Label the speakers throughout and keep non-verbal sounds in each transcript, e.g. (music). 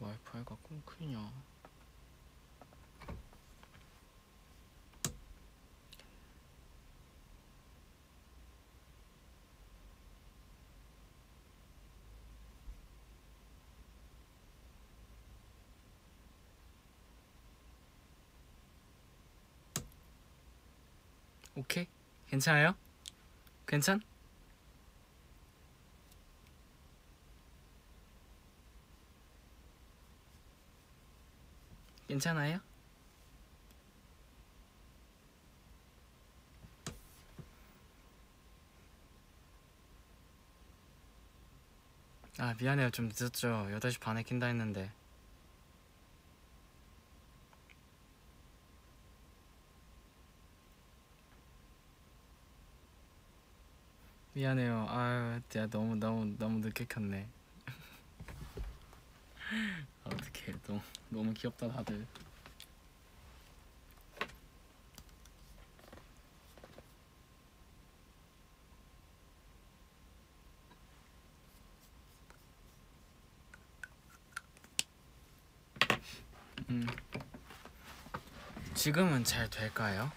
Speaker 1: 와이파이가 끊기냐 오케이 괜찮아요? 괜찮? 괜찮아요? 아 미안해요. 좀 늦었죠. 8시 반에 킨다 했는데. 미안해요. 아유 진짜 너무 너무 너무 늦게 켰네. 아, (laughs) 어떡해 너무 너무 귀엽다 다들 음. 지금은 잘 될까요?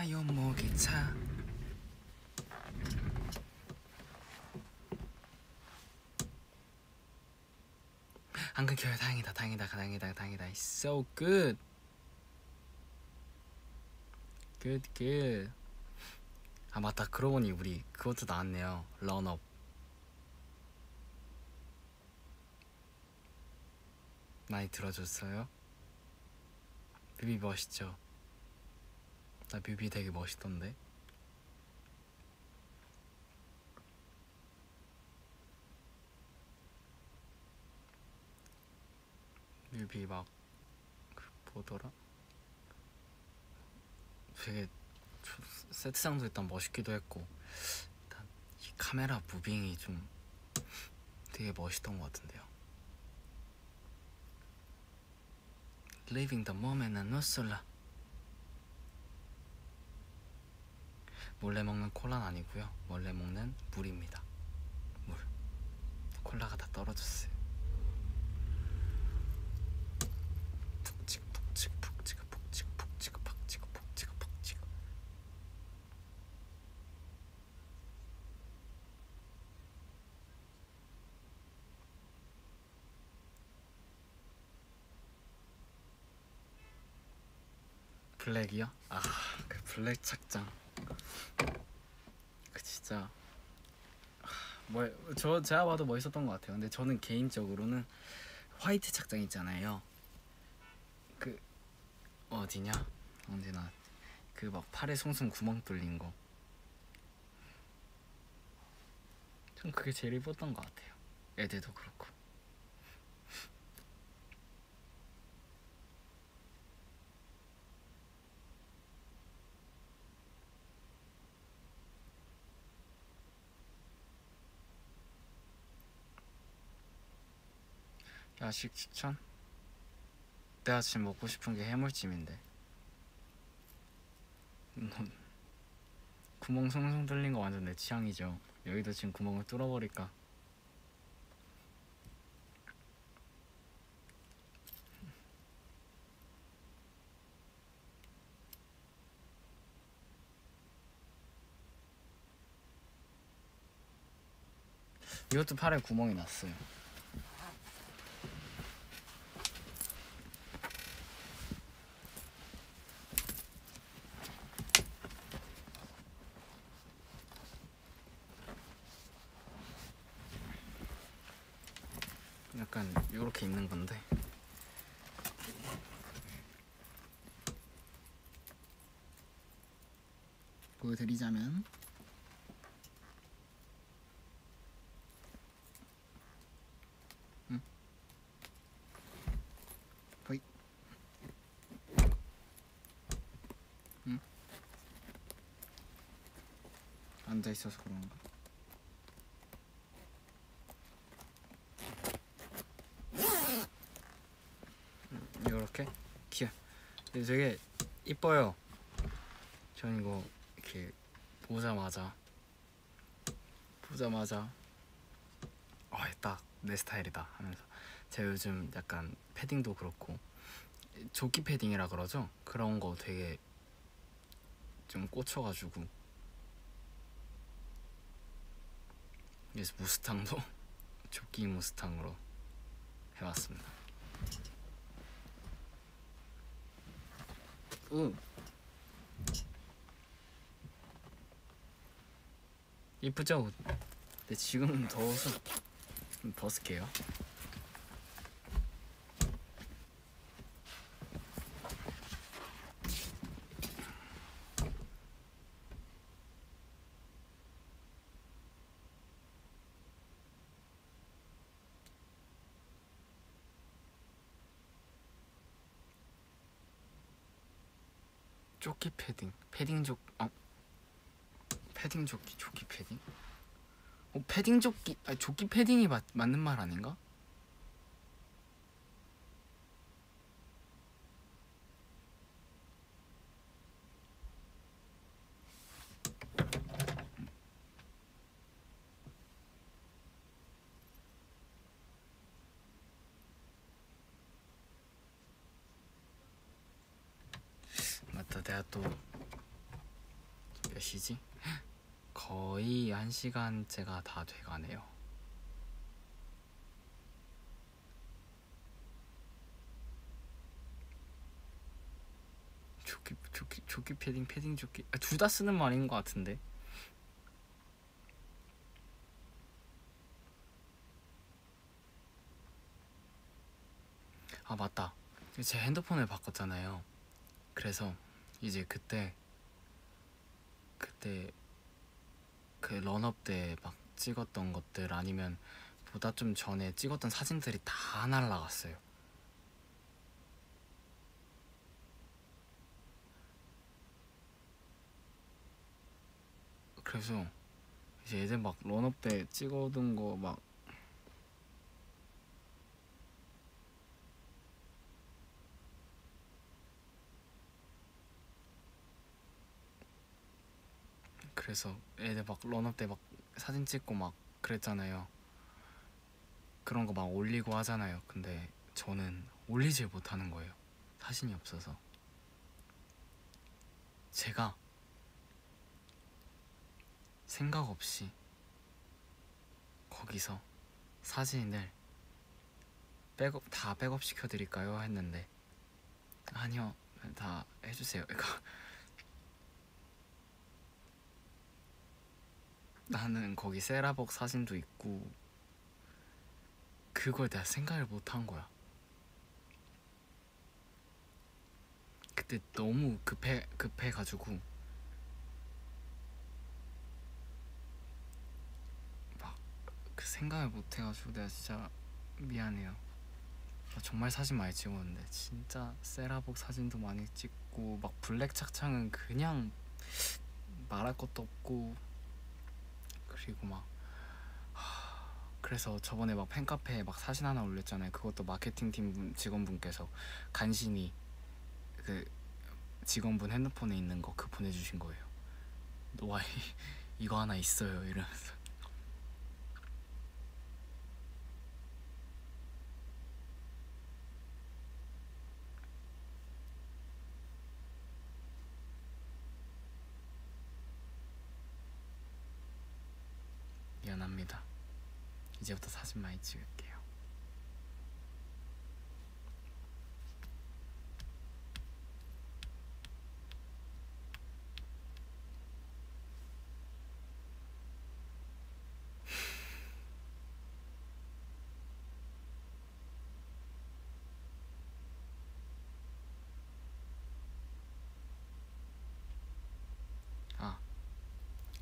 Speaker 1: 목이 차요 목이 차. 안 끊겨요. 다행이다 다행이다 다행이다 다행이다. It's so good. Good good. 아 맞다. 그러고 보니 우리 그것도 나왔네요. 런업 많이 들어줬어요? 뮤비 멋있죠? 나 뮤비 되게 멋있던데 뮤비 막그 뭐더라? 되게 저- 세트장도 일단 멋있기도 했고 일단 이 카메라 무빙이 좀 되게 멋있던 것 같은데요. Living the moment and no sola. 몰래 먹는 콜라는 아니고요. 몰래 먹는 물입니다. 물. 콜라가 다 떨어졌어요. 푹치고 푹치고 푹치고 푹치고 푹치고 푹치고 푹치고 푹치고 블랙이요? 아, 그 블랙 착장. 그 진짜 뭐저 제가 봐도 멋있었던 것 같아요. 근데 저는 개인적으로는 화이트 착장 있잖아요. 그 어디냐? 언제나 그 막 팔에 송송 구멍 뚫린 거. 좀 그게 제일 이뻤던 것 같아요. 애들도 그렇고. 야식 추천? 내가 지금 먹고 싶은 게 해물찜인데. 음, 구멍 송송 뚫린 거 완전 내 취향이죠. 여기도 지금 구멍을 뚫어버릴까? 이것도 팔에 구멍이 났어요. 약간 이렇게 있는 건데 응? 앉아 있어서 그런가? 이렇게 귀여. 되게 이뻐요. 전 이거 보자마자. 보자마자. 어 딱내 스타일이다 하면서. 제가 요즘 약간 패딩도 그렇고 조끼 패딩이라 그러죠? 그런 거 되게 좀 꽂혀가지고. 그래서 무스탕도 (laughs) 조끼 무스탕으로 해봤습니다. 응. 이쁘죠? 근데 지금은 더워서 좀 벗을게요. 조끼 패딩 패딩 조 어? 패딩 조끼 조끼 패딩 어 패딩 조끼 아 조끼 패딩이 맞, 맞는 말 아닌가? 맞다 내가 또 몇 시지? 거의 한 시간째가 다 돼가네요. 조끼 조끼 조끼 패딩 패딩 조끼 아, 둘 다 쓰는 말인 것 같은데. 아 맞다. 제 핸드폰을 바꿨잖아요. 그래서 이제 그때 그때 그 런업 때 막 찍었던 것들 아니면 보다 좀 전에 찍었던 사진들이 다 날라갔어요. 그래서 이제 예전 막 런업 때 찍어둔 거 막 그래서 애들 막 런업 때 막 사진 찍고 막 그랬잖아요. 그런 거 막 올리고 하잖아요. 근데 저는 올리질 못하는 거예요. 사진이 없어서. 제가 생각 없이 거기서 사진을 백업 다 백업 시켜드릴까요? 했는데 아니요 다 해주세요. 이거 나는 거기 세라복 사진도 있고 그걸 내가 생각을 못 한 거야. 그때 너무 급해 급해 가지고 막 그 생각을 못 해가지고 내가 진짜 미안해요. 정말 사진 많이 찍었는데 진짜 세라복 사진도 많이 찍고 막 블랙 착장은 그냥 말할 것도 없고 그리고 막 그래서 저번에 막 팬카페에 막 사진 하나 올렸잖아요. 그것도 마케팅 팀 직원분께서 간신히 그 직원분 핸드폰에 있는 거 그 보내주신 거예요. 와 이거 하나 있어요 이러면서 미안합니다. 이제부터 사진 많이 찍을게요. 아,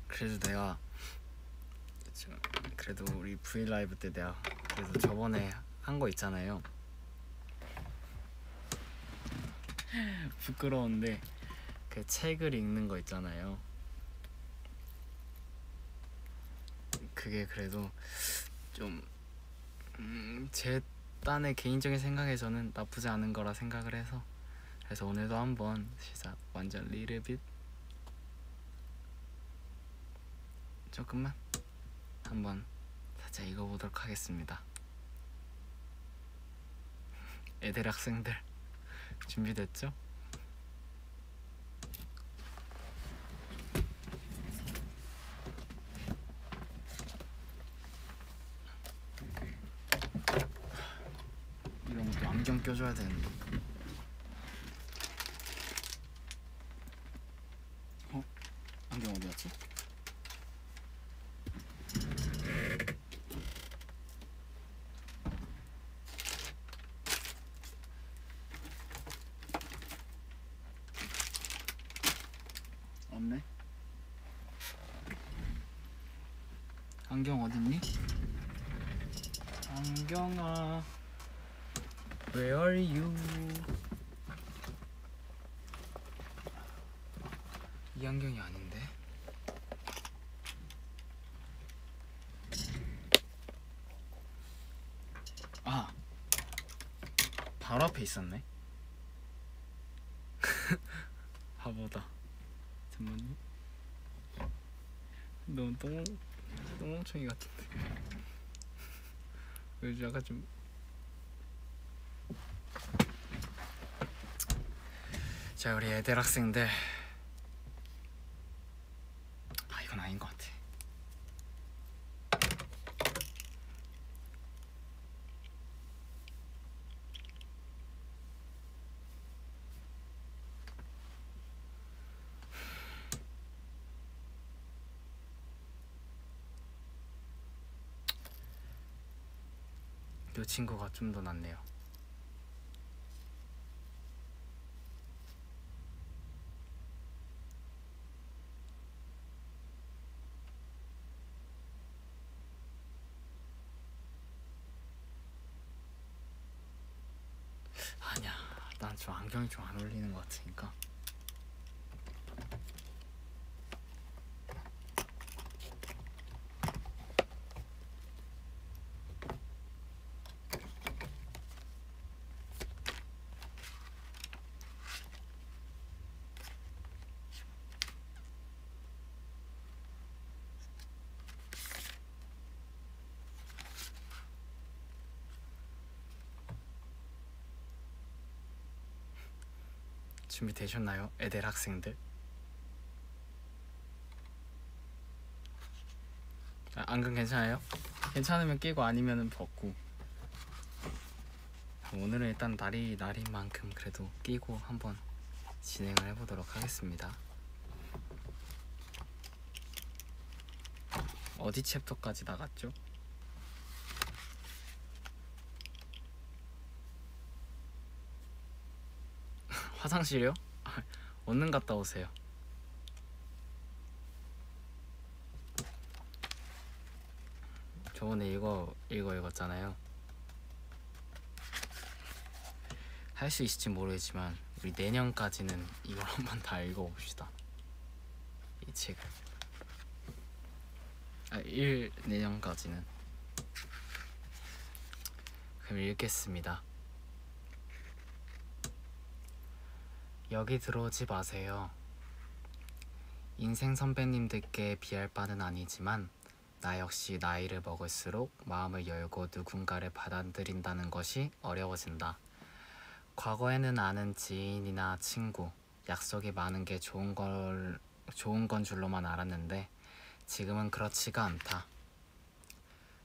Speaker 1: 그래도 내가 그래도 우리 브이 라이브 때 내가 그래도 저번에 한 거 있잖아요. (laughs) 부끄러운데 그 책을 읽는 거 있잖아요. 그게 그래도 좀제 음, 딴의 개인적인 생각에 저는 나쁘지 않은 거라 생각을 해서 그래서 오늘도 한번 시작 완전 리르빗 조금만 한번 살짝 읽어보도록 하겠습니다. (laughs) 애들 학생들 (laughs) 준비됐죠? 이런 것도 안경 껴줘야 되는데. 어? 안경 어디 갔지? 없네. 안경 어딨니? 안경아. Where are you? 이 안경이 아닌데. 아, 바로 앞에 있었네. (laughs) 바보다. 잠만요. 너무 똥 똥멍청이 같은데. (laughs) 요즘 약간 좀 자 우리 애들 학생들 아 이건 아닌 것 같아 이 친구가 좀 더 낫네요. 아니야 난좀 안경이 좀 안 어울리는 것 같으니까 준비되셨나요? 애들 학생들 아, 안경 괜찮아요? 괜찮으면 끼고 아니면 벗고 오늘은 일단 날이 날인 만큼 그래도 끼고 한번 진행을 해보도록 하겠습니다 어디 챕터까지 나갔죠? 화장실이요? (laughs) 아, 얼른 갔다 오세요. 저번에 이거 이거 읽었잖아요. 할 수 있을지 모르겠지만 우리 내년까지는 이걸 한번 다 읽어봅시다. 이 책을. 아, 1 내년까지는. 그럼 읽겠습니다. 여기 들어오지 마세요. 인생 선배님들께 비할 바는 아니지만 나 역시 나이를 먹을수록 마음을 열고 누군가를 받아들인다는 것이 어려워진다. 과거에는 아는 지인이나 친구, 약속이 많은 게 좋은 걸 좋은 건 줄로만 알았는데 지금은 그렇지가 않다.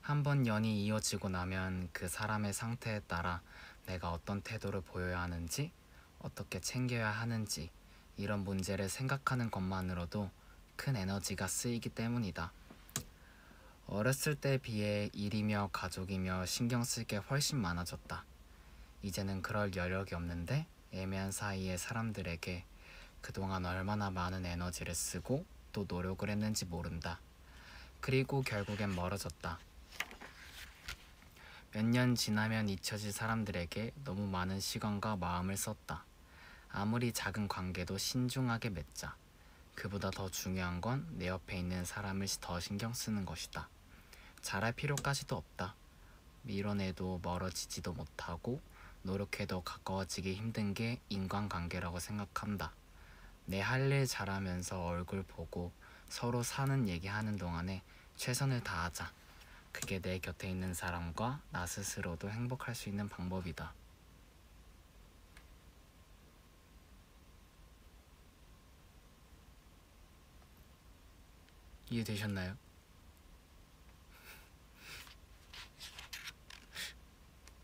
Speaker 1: 한 번 연이 이어지고 나면 그 사람의 상태에 따라 내가 어떤 태도를 보여야 하는지 어떻게 챙겨야 하는지 이런 문제를 생각하는 것만으로도 큰 에너지가 쓰이기 때문이다. 어렸을 때에 비해 일이며 가족이며 신경 쓸 게 훨씬 많아졌다. 이제는 그럴 여력이 없는데 애매한 사이의 사람들에게 그동안 얼마나 많은 에너지를 쓰고 또 노력을 했는지 모른다. 그리고 결국엔 멀어졌다. 몇 년 지나면 잊혀질 사람들에게 너무 많은 시간과 마음을 썼다. 아무리 작은 관계도 신중하게 맺자. 그보다 더 중요한 건 내 옆에 있는 사람을 더 신경 쓰는 것이다. 잘할 필요까지도 없다. 밀어내도 멀어지지도 못하고 노력해도 가까워지기 힘든 게 인간관계라고 생각한다. 내 할 일 잘하면서 얼굴 보고 서로 사는 얘기하는 동안에 최선을 다하자. 그게 내 곁에 있는 사람과 나 스스로도 행복할 수 있는 방법이다. 이해되셨나요?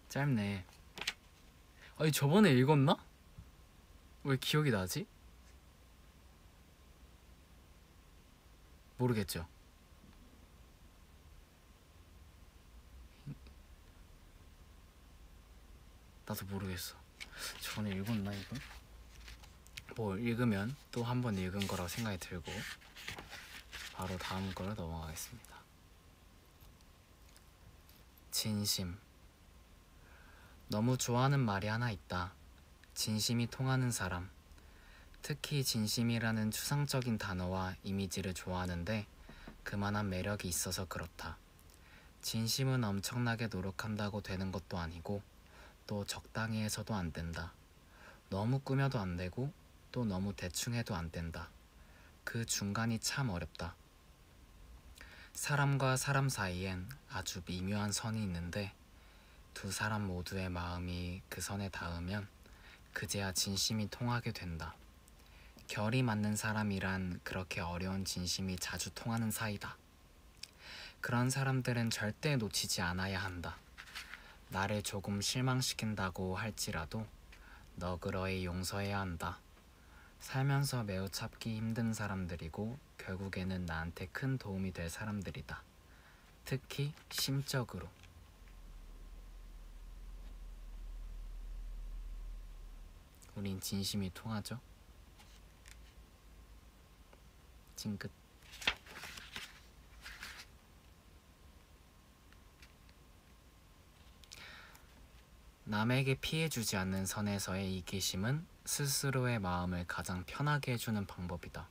Speaker 1: 짧네. 아니 저번에 읽었나? 왜 기억이 나지? 모르겠죠. 나도 모르겠어. 저번에 읽었나 이거? 뭐 읽으면 또 한 번 읽은 거라고 생각이 들고 바로 다음 거로 넘어가겠습니다. 진심. 너무 좋아하는 말이 하나 있다. 진심이 통하는 사람. 특히 진심이라는 추상적인 단어와 이미지를 좋아하는데 그만한 매력이 있어서 그렇다. 진심은 엄청나게 노력한다고 되는 것도 아니고 또 적당히 해서도 안 된다. 너무 꾸며도 안 되고 또 너무 대충 해도 안 된다. 그 중간이 참 어렵다. 사람과 사람 사이엔 아주 미묘한 선이 있는데 두 사람 모두의 마음이 그 선에 닿으면 그제야 진심이 통하게 된다. 결이 맞는 사람이란 그렇게 어려운 진심이 자주 통하는 사이다. 그런 사람들은 절대 놓치지 않아야 한다. 나를 조금 실망시킨다고 할지라도 너그러이 용서해야 한다. 살면서 매우 찾기 힘든 사람들이고 결국에는 나한테 큰 도움이 될 사람들이다. 특히 심적으로. 우린 진심이 통하죠? 찡긋. 남에게 피해 주지 않는 선에서의 이기심은 스스로의 마음을 가장 편하게 해주는 방법이다.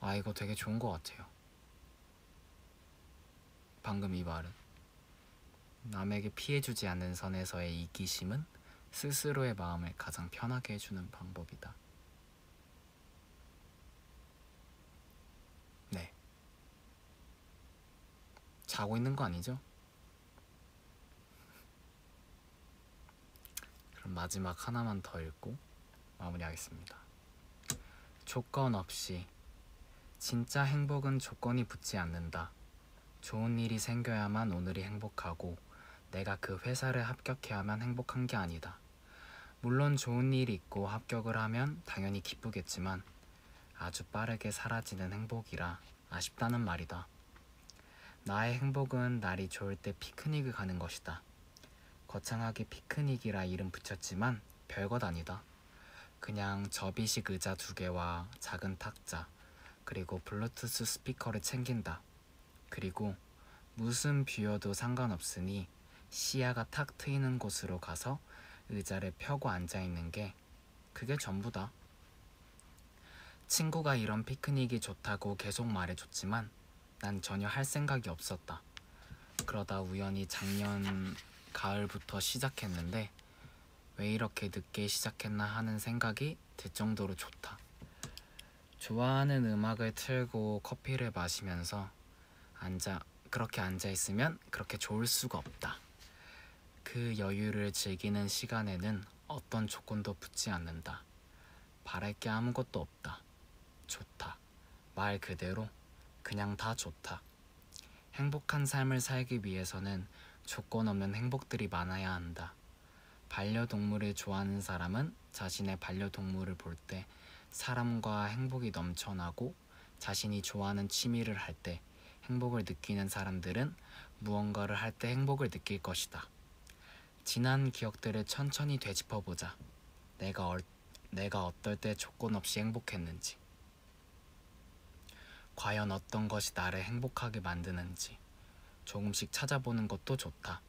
Speaker 1: 아, 이거 되게 좋은 것 같아요. 방금 이 말은. 남에게 피해 주지 않는 선에서의 이기심은 스스로의 마음을 가장 편하게 해주는 방법이다. 네. 자고 있는 거 아니죠? 그럼 마지막 하나만 더 읽고 마무리하겠습니다. 조건 없이 진짜 행복은 조건이 붙지 않는다. 좋은 일이 생겨야만 오늘이 행복하고 내가 그 회사를 합격해야만 행복한 게 아니다. 물론 좋은 일이 있고 합격을 하면 당연히 기쁘겠지만 아주 빠르게 사라지는 행복이라 아쉽다는 말이다. 나의 행복은 날이 좋을 때 피크닉을 가는 것이다. 거창하게 피크닉이라 이름 붙였지만 별것 아니다. 그냥 접이식 의자 두 개와 작은 탁자, 그리고 블루투스 스피커를 챙긴다. 그리고 무슨 뷰여도 상관없으니 시야가 탁 트이는 곳으로 가서 의자를 펴고 앉아 있는 게 그게 전부다. 친구가 이런 피크닉이 좋다고 계속 말해줬지만 난 전혀 할 생각이 없었다. 그러다 우연히 작년 가을부터 시작했는데 왜 이렇게 늦게 시작했나 하는 생각이 들 정도로 좋다. 좋아하는 음악을 틀고 커피를 마시면서 앉아 그렇게 앉아 있으면 그렇게 좋을 수가 없다. 그 여유를 즐기는 시간에는 어떤 조건도 붙지 않는다. 바랄 게 아무것도 없다. 좋다. 말 그대로 그냥 다 좋다. 행복한 삶을 살기 위해서는 조건 없는 행복들이 많아야 한다. 반려동물을 좋아하는 사람은 자신의 반려동물을 볼 때 사람과 행복이 넘쳐나고 자신이 좋아하는 취미를 할 때 행복을 느끼는 사람들은 무언가를 할 때 행복을 느낄 것이다. 지난 기억들을 천천히 되짚어보자. 내가, 얼, 내가 어떨 때 조건 없이 행복했는지. 과연 어떤 것이 나를 행복하게 만드는지. 조금씩 찾아보는 것도 좋다.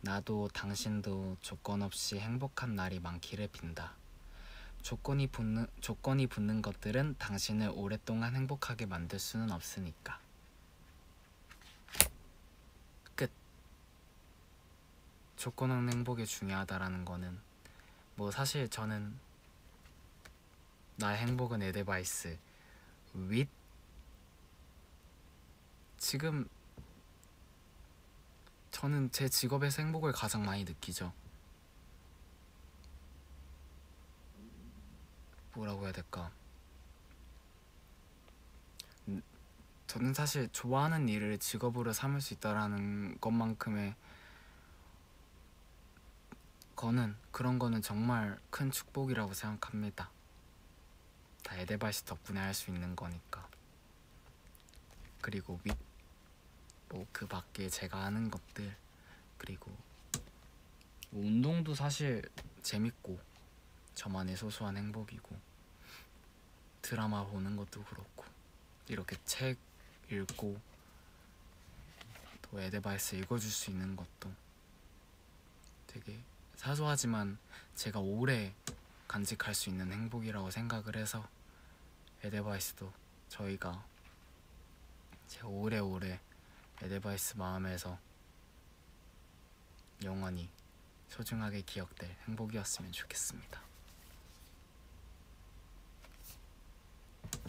Speaker 1: 나도 당신도 조건 없이 행복한 날이 많기를 빈다. 조건이 붙는, 조건이 붙는 것들은 당신을 오랫동안 행복하게 만들 수는 없으니까. 끝. 조건 없는 행복이 중요하다라는 거는 뭐 사실 저는 나의 행복은 에드바이스 with 지금 저는 제 직업에서 행복을 가장 많이 느끼죠. 뭐라고 해야 될까? 음, 저는 사실 좋아하는 일을 직업으로 삼을 수 있다라는 것만큼의 거는 그런 거는 정말 큰 축복이라고 생각합니다. 다 에데바이스 덕분에 할 수 있는 거니까. 그리고 뭐 그 밖에 제가 하는 것들 그리고 뭐 운동도 사실 재밌고 저만의 소소한 행복이고 드라마 보는 것도 그렇고 이렇게 책 읽고 또 에드바이스 읽어줄 수 있는 것도 되게 사소하지만 제가 오래 간직할 수 있는 행복이라고 생각을 해서 에드바이스도 저희가 제가 오래오래 에드바이스 마음에서 영원히 소중하게 기억될 행복이었으면 좋겠습니다.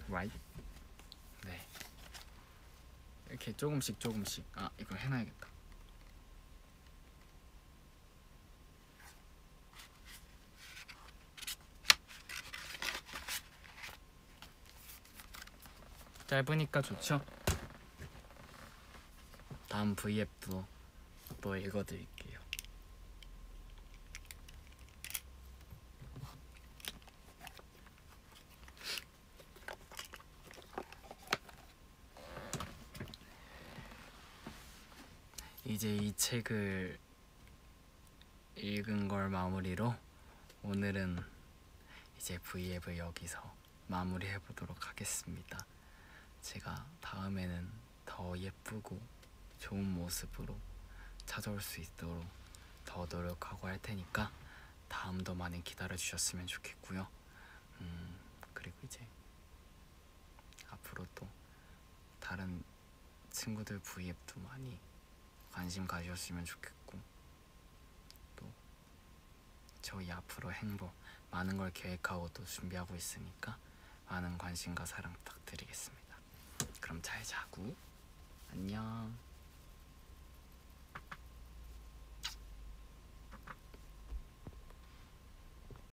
Speaker 1: Right? 네. 이렇게 조금씩 조금씩 아 이거 해놔야겠다. 짧으니까 좋죠? 다음 V앱도 또 읽어드릴게요. 이제 이 책을 읽은 걸 마무리로 오늘은 이제 V앱을 여기서 마무리해 보도록 하겠습니다. 제가 다음에는 더 예쁘고 좋은 모습으로 찾아올 수 있도록 더 노력하고 할 테니까 다음도 많이 기다려 주셨으면 좋겠고요. 음, 그리고 이제 앞으로 또 다른 친구들 V앱도 많이 관심 가졌으면 좋겠고 또 저희 앞으로 행복 많은 걸 계획하고 또 준비하고 있으니까 많은 관심과 사랑 부탁드리겠습니다. 그럼 잘 자고 안녕.